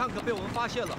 探可被我们发现了。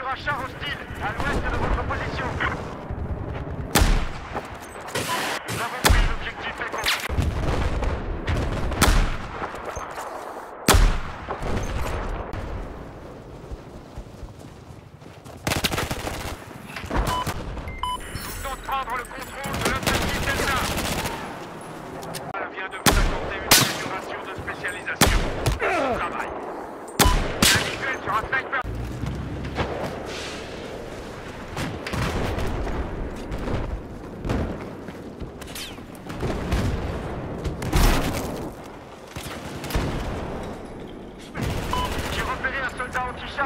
sur un char hostile, à l'ouest de votre position. Nous avons pris l'objectif Nous tentons de prendre le contrôle de l'objectif Delta. Elle vient de vous accorder une amélioration de spécialisation. Travail. soldier shot